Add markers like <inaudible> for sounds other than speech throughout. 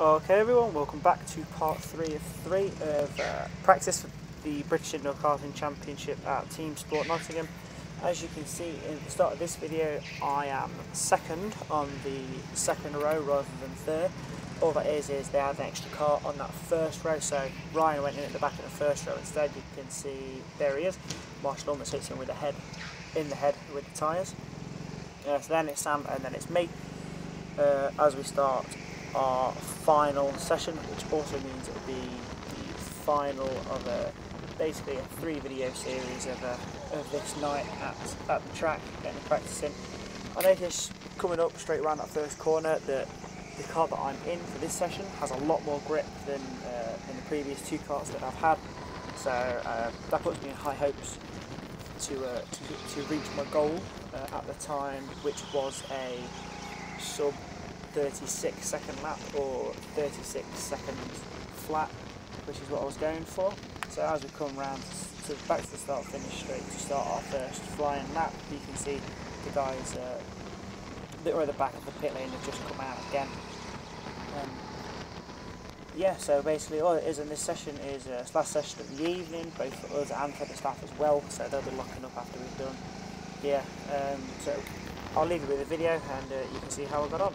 Okay everyone, welcome back to part 3 of 3 of uh, practice for the British Indoor Karting Championship at Team Sport Nottingham. As you can see in the start of this video, I am second on the second row rather than third. All that is, is they had an extra car on that first row, so Ryan went in at the back of the first row instead. You can see, there he is, Marshall almost hits him with the head, in the head with the tyres. Uh, so then it's Sam and then it's me uh, as we start our final session, which also means it will be the final of a basically a three video series of, a, of this night at, at the track, getting practicing. I noticed coming up straight around that first corner that the car that I'm in for this session has a lot more grip than uh, in the previous two cars that I've had. So uh, that puts me in high hopes to, uh, to, to reach my goal uh, at the time, which was a sub 36 second lap or 36 seconds flat, which is what I was going for. So as we come round to back to the start finish straight to start our first flying lap, you can see the guys uh, that were at the back of the pit lane have just come out again. Um, yeah, so basically all it is in this session is uh, last session of the evening, both for us and for the staff as well, so they'll be locking up after we've done. Yeah, um, so I'll leave you with the video and uh, you can see how I got on.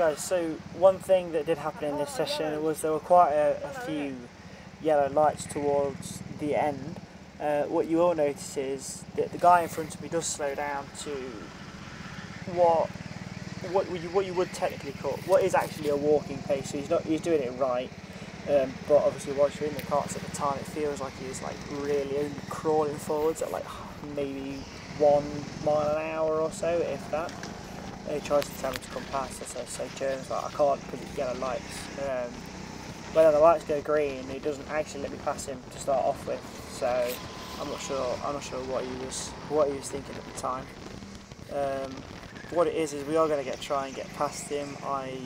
guys. So one thing that did happen in this session was there were quite a, a few yellow lights towards the end. Uh, what you will notice is that the guy in front of me does slow down to what what you, what you would technically call what is actually a walking pace. So he's not he's doing it right. Um, but obviously, whilst you're in the karts at the time, it feels like he's like really only crawling forwards at like maybe one mile an hour or so, if that. He tries to tell me to come past us, so, so Jones like I can't because it's yellow lights. Um, when the lights go green, he doesn't actually let me pass him to start off with. So I'm not sure. I'm not sure what he was what he was thinking at the time. Um, what it is is we are going to get try and get past him. I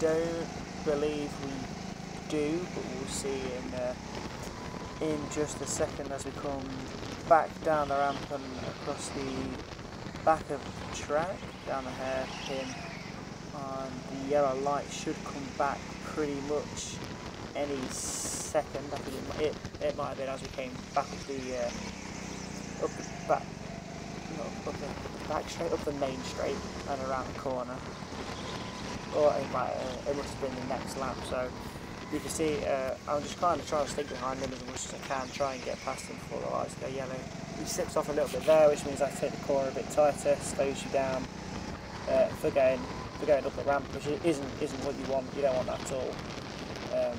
don't believe we do, but we'll see in uh, in just a second as we come back down the ramp and across the back of the track down the hairpin. And the yellow light should come back pretty much any second. I think it, it, it might have been as we came back the uh, up back, up the back straight, up the main straight and around the corner. Or it might, uh, it must have been the next lap. So you can see uh, I'm just kind of trying to stick behind him as much as I can, try and get past him before the lights go yellow. He slips off a little bit there, which means I take the corner a bit tighter, slows you down uh, for going for going up the ramp, which isn't isn't what you want. You don't want that at all. Um,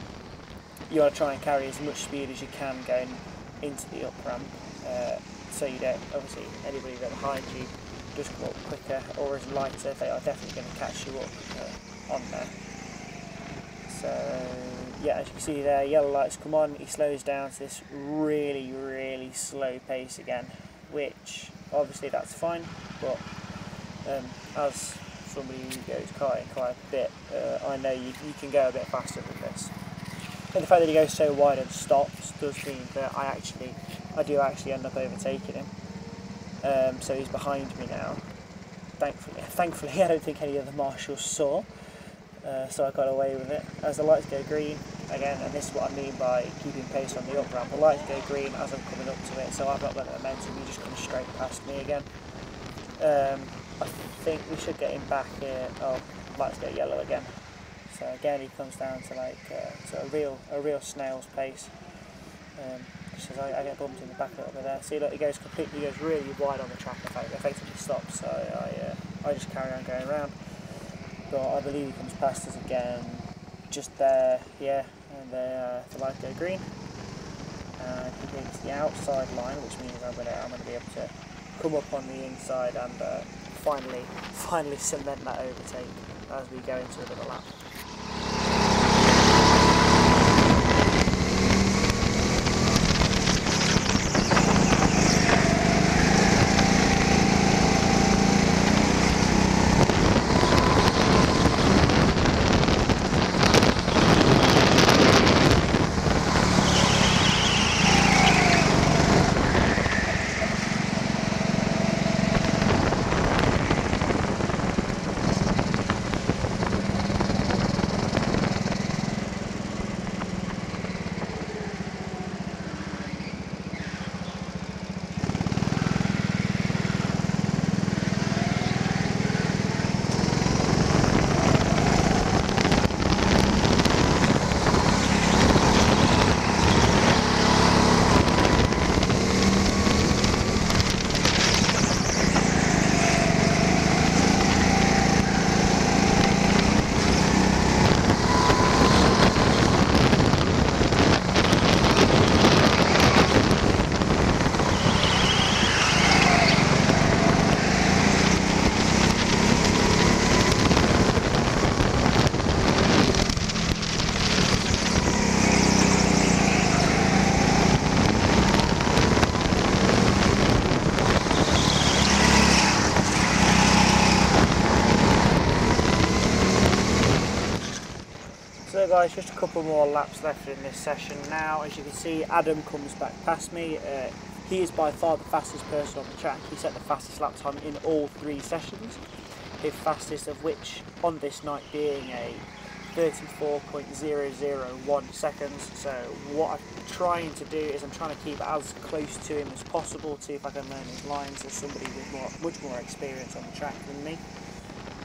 you want to try and carry as much speed as you can going into the up ramp, uh, so you don't obviously anybody that behind you just come up quicker or is lighter. They are definitely going to catch you up uh, on there. So yeah, as you can see there, yellow lights come on, he slows down to this really, really slow pace again, which obviously that's fine, but um, as somebody who goes karting quite a bit, uh, I know you, you can go a bit faster than this. And the fact that he goes so wide and stops does mean that I actually, I do actually end up overtaking him. Um, so he's behind me now. Thankfully, <laughs> thankfully, I don't think any of the marshals saw. Uh, so I got away with it. As the lights go green, again, and this is what I mean by keeping pace on the up ramp, the lights go green as I'm coming up to it, so I've got the momentum, you just come straight past me again. Um, I think we should get him back here. Oh, lights go yellow again. So again, he comes down to like uh, a real a real snail's pace. Um, as I, I, get bumped in the back a little bit there. See, look, he goes completely, he goes really wide on the track. In fact, effectively stops. So I, uh, I just carry on going around but I believe he comes past us again just there, yeah, and uh, the light go green. And he hits the outside line, which means I'm gonna I'm gonna be able to come up on the inside and uh, finally finally cement that overtake as we go into another lap. Guys, just a couple more laps left in this session now. As you can see, Adam comes back past me. Uh, he is by far the fastest person on the track. He set the fastest lap time in all three sessions. His fastest of which on this night being a 34.001 seconds. So what I'm trying to do is I'm trying to keep as close to him as possible to see if I can learn his lines as somebody with more, much more experience on the track than me.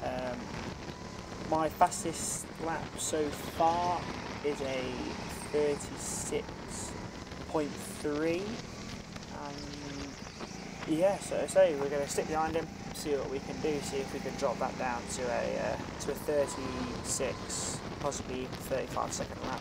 Um, my fastest lap so far is a 36.3 and yeah so, so we're going to stick behind him see what we can do see if we can drop that down to a uh, to a 36 possibly 35 second lap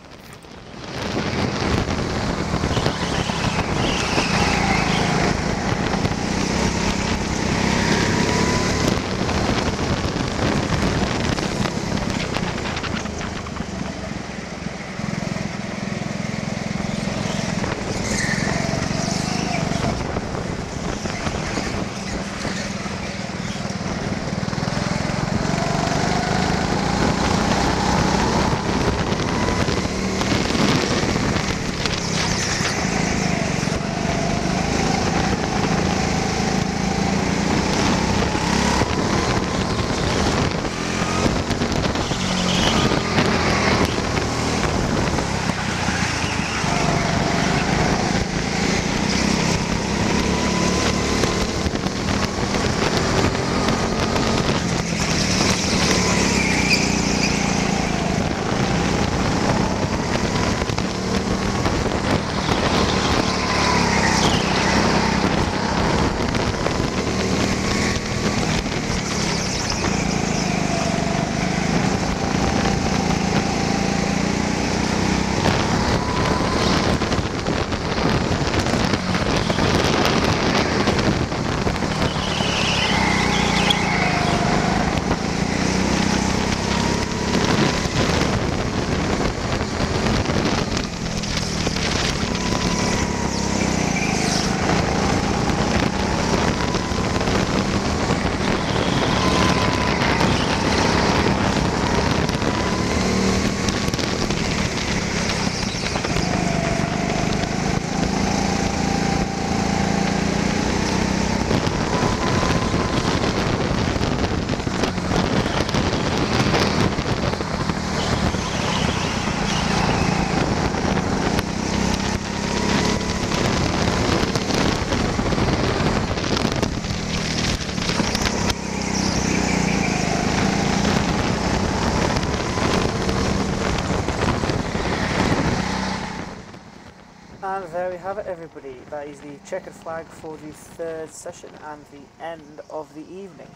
And there we have it everybody, that is the checkered flag for the third session and the end of the evening.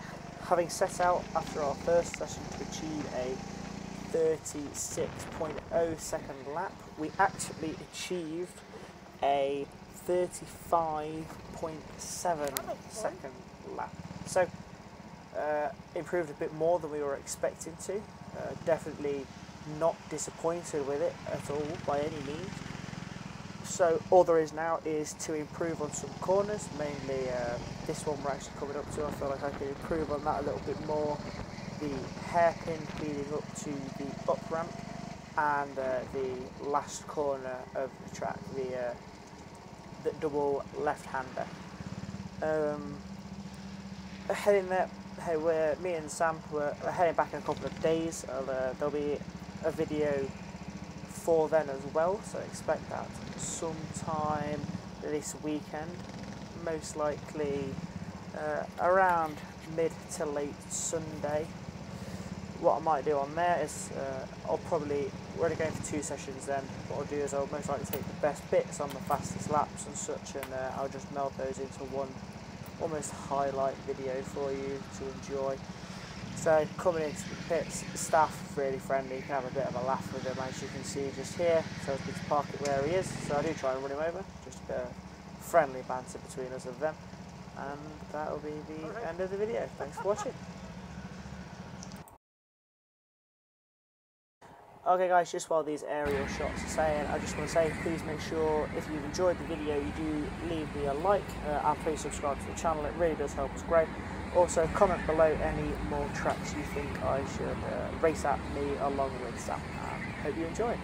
Having set out after our first session to achieve a 36.0 second lap, we actually achieved a 35.7 second lap. So, uh, improved a bit more than we were expecting to. Uh, definitely not disappointed with it at all by any means. So all there is now is to improve on some corners, mainly uh, this one we're actually coming up to. I feel like I can improve on that a little bit more. The hairpin leading up to the up ramp and uh, the last corner of the track, the, uh, the double left-hander. Um, heading there, hey, we're, me and Sam, we're heading back in a couple of days. Uh, there'll be a video for then as well, so expect that sometime this weekend, most likely uh, around mid to late Sunday. What I might do on there is uh, I'll probably, we're only going for two sessions then, what I'll do is I'll most likely take the best bits on the fastest laps and such and uh, I'll just meld those into one almost highlight video for you to enjoy. So coming into the pits, staff really friendly, you can have a bit of a laugh with him as you can see just here. So me to park it where he is, so I do try and run him over, just a bit of friendly banter between us and them. And that'll be the right. end of the video. Thanks for watching. Okay guys, just while these aerial shots are saying, I just want to say please make sure if you've enjoyed the video you do leave me a like uh, and please subscribe to the channel, it really does help us grow. Also, comment below any more tracks you think I should uh, race at me along with Sam. Um, hope you enjoy.